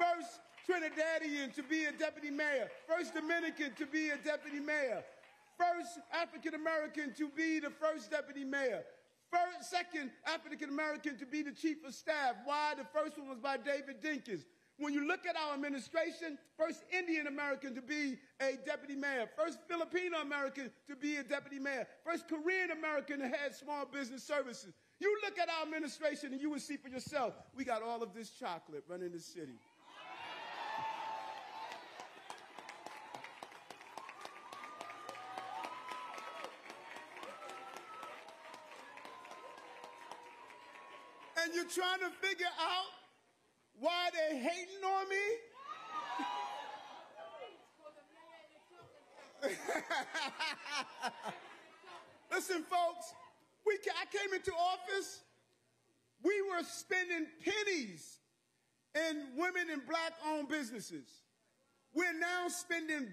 First Trinidadian to be a deputy mayor. First Dominican to be a deputy mayor. First African American to be the first deputy mayor. First, second African American to be the chief of staff. Why? The first one was by David Dinkins. When you look at our administration, first Indian American to be a deputy mayor, first Filipino American to be a deputy mayor, first Korean American to head small business services. You look at our administration and you will see for yourself, we got all of this chocolate running the city. And you're trying to figure out why they're hating on me? Listen, folks, we, I came into office, we were spending pennies in women and black owned businesses. We're now spending